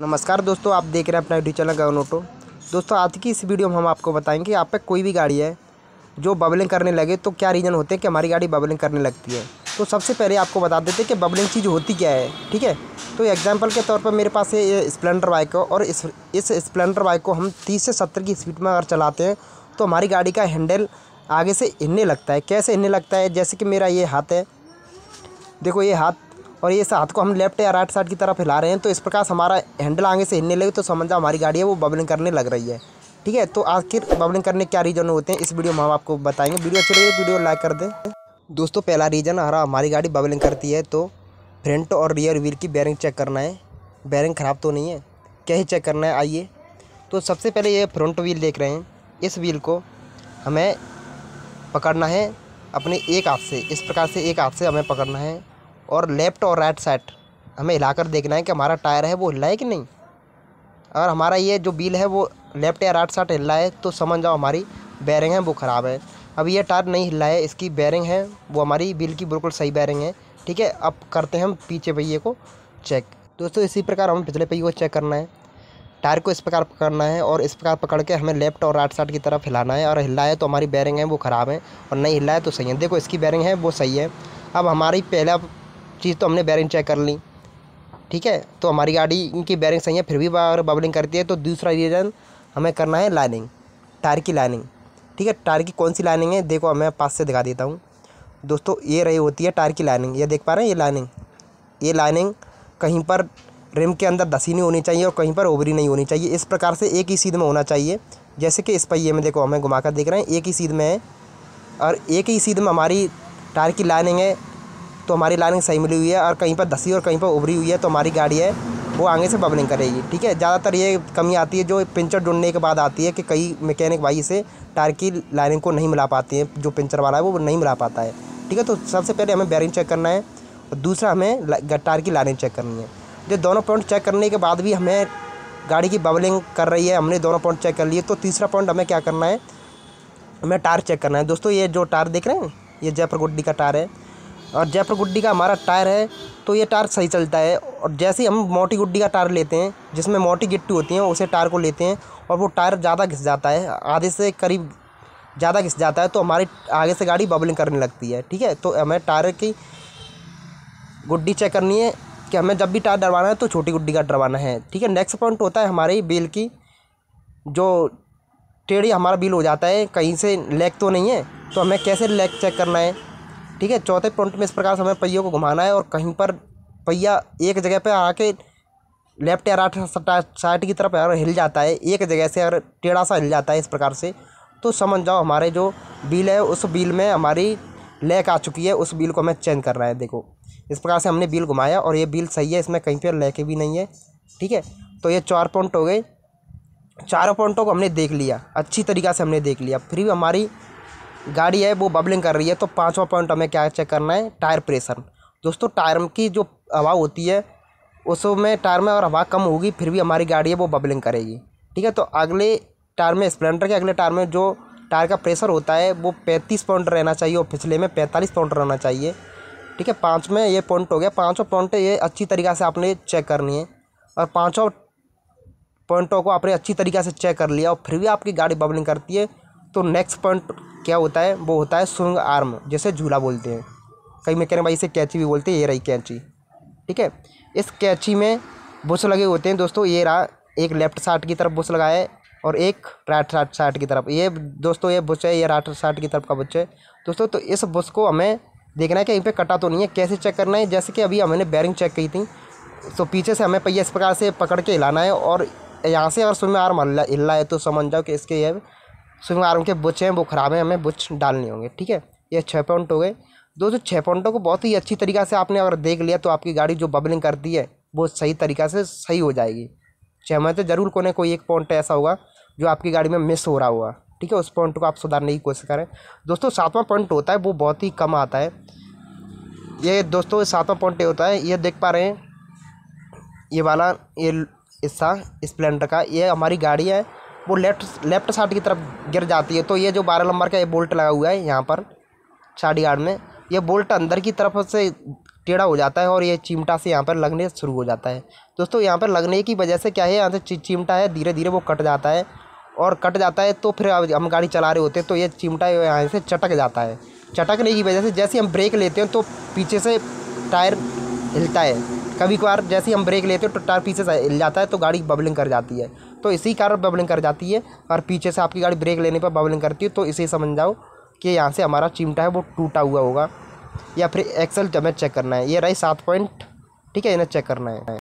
नमस्कार दोस्तों, आप देख रहे हैं अपना यूट्यूब चैनल गगन ऑटो। दोस्तों, आज की इस वीडियो में हम आपको बताएँगे, आप पे कोई भी गाड़ी है, जो बबलिंग करने लगे तो क्या रीज़न होते हैं कि हमारी गाड़ी बबलिंग करने लगती है? तो सबसे पहले आपको बता देते हैं कि बबलिंग चीज़ होती क्या है, ठीक है? तो एग्ज़ाम्पल के तौर पर मेरे पास ये स्प्लेंडर बाइक है और इस इस स्प्लेंडर बाइक को हम तीस से सत्तर की स्पीड में अगर चलाते हैं तो हमारी गाड़ी का हैंडल आगे से हिलने लगता है। कैसे हिलने लगता है? जैसे कि मेरा ये हाथ है, देखो ये हाथ और ये हाथ को हम लेफ़्ट या राइट साइड की तरफ़ हिला रहे हैं तो इस प्रकार हमारा हैंडल आगे से हिलने लगे तो समझ हमारी गाड़ी है, वो बबलिंग करने लग रही है। ठीक है तो आखिर बबलिंग करने क्या रीज़न होते हैं, इस वीडियो में हम आपको बताएँगे। वीडियो अच्छी लगे वीडियो लाइक कर दें। दोस्तों, पहला रीज़न हमारा हमारी गाड़ी बबलिंग करती है तो फ्रंट और रियर व्हील की बैरिंग चेक करना है। बैरिंग ख़राब तो नहीं है, क्या चेक करना है, आइए। तो सबसे पहले ये फ्रंट व्हील देख रहे हैं, इस व्हील को हमें पकड़ना है अपने एक हाथ से, इस प्रकार से एक हाथ से हमें पकड़ना है। और लेफ़्ट और राइट साइड। हमें हिलाकर देखना है कि हमारा टायर है, वो हिला है कि नहीं? अगर हमारा ये जो व्हील है, वो लेफ़्ट या राइट साइड हिल रहा है तो समझ जाओ हमारी बैरिंग है, वो ख़राब है। अब ये टायर नहीं हिल रहा है, इसकी बैरिंग है, वो हमारी बिल की बिल्कुल सही बैरिंग है, ठीक है? अब करते हैं हम पीछे पहिए को चेक दोस्तों, इसी प्रकार हमें पिछले पहिए को चेक करना है। टायर को इस प्रकार पकड़ना है और इस प्रकार पकड़ के हमें लेफ़्ट और राइट साइड की तरफ़ हिलाना है। और हिला है तो हमारी बैरिंग है, वो ख़राब है, और नहीं हिला है तो सही है। देखो, इसकी बैरिंग है, वो सही है। अब हमारी पहला चीज़ तो हमने बैरिंग चेक कर ली। ठीक है? तो हमारी गाड़ी इनकी बैरिंग सही है, फिर भी अगर बबलिंग करती है तो दूसरा रीज़न हमें करना है लाइनिंग टायर की लाइनिंग ठीक है? टायर की कौन सी लाइनिंग है? देखो, मैं पास से दिखा देता हूँ। दोस्तों, ये रही होती है टायर की लाइनिंग ये देख पा रहे हैं? ये लाइनिंग ये लाइनिंग कहीं पर रिम के अंदर दसी नहीं होनी चाहिए और कहीं पर ओवरी नहीं होनी चाहिए। इस प्रकार से एक ही सीध में होना चाहिए। जैसे कि इस पहिए में देखो, हमें घुमा कर देख रहे हैं, एक ही सीध में है। और एक ही सीध में हमारी टायर की लाइनिंग है तो हमारी लाइनिंग सही मिली हुई है और कहीं पर धसी और कहीं पर उभरी हुई है तो हमारी गाड़ी है, वो आगे से बबलिंग करेगी, ठीक है? ज़्यादातर ये कमी आती है जो पंचर ढूँढने के बाद आती है कि कई मैकेनिक भाई से टायर की लाइनिंग को नहीं मिला पाती हैं, जो पंचर वाला है वो नहीं मिला पाता है, ठीक है? तो सबसे पहले हमें बैरिंग चेक करना है और दूसरा हमें टायर की लाइनिंग चेक करनी है। जो दोनों पॉइंट चेक करने के बाद भी हमें गाड़ी की बबलिंग कर रही है, हमने दोनों पॉइंट चेक कर लिए तो तीसरा पॉइंट हमें क्या करना है? हमें टायर चेक करना है। दोस्तों, ये जो टायर देख रहे हैं, ये जयपुर गुड्डी का टायर है और जयपुर गुड्डी का हमारा टायर है तो ये टायर सही चलता है। और जैसे हम मोटी गुड्डी का टायर लेते हैं, जिसमें मोटी गिट्टी होती है, उसे टायर को लेते हैं और वो टायर ज़्यादा घिस जाता है, आधे से करीब ज़्यादा घिस जाता है तो हमारी आगे से गाड़ी बबलिंग करने लगती है, ठीक है? तो हमें टायर की गुड्डी चेक करनी है कि हमें जब भी टायर डरवाना है तो छोटी गुड्डी का डरवाना है, ठीक है? नेक्स्ट पॉइंट होता है हमारी बिल की, जो टेढ़ी हमारा बिल हो जाता है, कहीं से लेग तो नहीं है तो हमें कैसे लेग चेक करना है? ठीक है, चौथे पॉइंट में इस प्रकार से हमें पहियों को घुमाना है और कहीं पर पहिया एक जगह पे आके लेफ़्ट या राइट साइड की तरफ़ अगर हिल जाता है, एक जगह से अगर टेढ़ा सा हिल जाता है इस प्रकार से तो समझ जाओ हमारे जो बिल है, उस बिल में हमारी लैक आ चुकी है, उस बिल को हमें चेंज करना है, देखो। इस प्रकार से हमने बिल घुमाया और ये बिल सही है, इसमें कहीं पर लैके भी नहीं है, ठीक है? तो ये चार पॉइंट हो गए। चारों पॉइंटों को हमने देख लिया, अच्छी तरीक़ा से हमने देख लिया, फिर भी हमारी गाड़ी है, वो बबलिंग कर रही है तो पाँचवा पॉइंट हमें क्या चेक करना है? टायर प्रेशर दोस्तों टायर की जो हवा होती है, उसमें टायर में अगर हवा कम होगी, फिर भी हमारी गाड़ी है, वो बबलिंग करेगी। ठीक है तो अगले टायर में स्प्लेंडर के अगले टायर में जो टायर का प्रेशर होता है, वो पैंतीस पॉइंट रहना चाहिए, और पिछले में पैंतालीस पॉइंट रहना चाहिए। ठीक है, पाँच में ये पॉइंट हो गया। पाँचों पॉइंट ये अच्छी तरीक़ा से आपने चेक करनी है। और पाँचों पॉइंटों को आपने अच्छी तरीक़े से चेक कर लिया, और फिर भी आपकी गाड़ी बबलिंग करती है तो नेक्स्ट पॉइंट क्या होता है? वो होता है स्विंग आर्म जैसे झूला बोलते हैं। कई मैकेनिक भाई, इसे कैची भी बोलते हैं, ये रही कैंची। ठीक है? इस कैची में बुश लगे होते हैं, दोस्तों, ये रहा एक लेफ़्ट साइड की तरफ़ बुश लगाया है और एक राइट साइड साइड की तरफ़। ये, दोस्तों, ये बुश है, ये राइट साइड की तरफ़ का बुश है। दोस्तों तो इस बुश को हमें देखना है कि यहीं पे कटा तो नहीं है, कैसे चेक करना है? जैसे कि अभी हमने बैरिंग चेक की थी तो पीछे से हमें पहिया इस प्रकार से पकड़ के हिलाना है और यहाँ से अगर स्विंग आर्म हिल रहा है तो समझ जाओ कि इसके ये स्विंग आर्म के बुच हैं, वो ख़राब हैं, हमें बुच डालने होंगे, ठीक है? ये छः पॉइंट हो गए। दोस्तों छः पॉइंटों को बहुत ही अच्छी तरीक़ा से आपने अगर देख लिया तो आपकी गाड़ी जो बबलिंग करती है, वो सही तरीक़ा से सही हो जाएगी। छः में तो ज़रूर कोने कोई एक पॉइंट ऐसा होगा, जो आपकी गाड़ी में मिस हो रहा होगा, ठीक है? उस पॉइंट को आप सुधारने की कोशिश करें। दोस्तों, सातवां पॉइंट होता है, वो बहुत ही कम आता है। ये दोस्तों, सातवां पॉइंट होता है, ये देख पा रहे हैं, ये वाला, ये हिस्सा, स्प्लेंडर का, ये हमारी गाड़ी है वो लेफ़्ट लेफ़्ट साइड की तरफ़ गिर जाती है। तो ये जो बारह नंबर का ये बोल्ट लगा हुआ है यहाँ पर साड़ी गार्ड में, ये बोल्ट अंदर की तरफ़ से टेढ़ा हो जाता है और ये चिमटा से यहाँ पर लगने शुरू हो जाता है। दोस्तों, यहाँ पर लगने की वजह से क्या है, यहाँ से चिमटा है धीरे धीरे वो कट जाता है और कट जाता है तो फिर हम गाड़ी चला रहे होते हैं तो ये चिमटा यहाँ से चटक जाता है। चटकने की वजह से जैसे हम ब्रेक लेते हैं तो पीछे से टायर हिलता है। कभी कभार जैसे हम ब्रेक लेते हैं तो टायर पीछे से हिल जाता है तो गाड़ी बबलिंग कर जाती है। तो इसी कारण बबलिंग कर जाती है और पीछे से आपकी गाड़ी ब्रेक लेने पर बबलिंग करती है तो इसे समझ जाओ कि यहाँ से हमारा चिमटा है, वो टूटा हुआ होगा। या फिर एक्सल हमें चेक करना है। ये रही सात पॉइंट, ठीक है? इन्हें चेक करना है।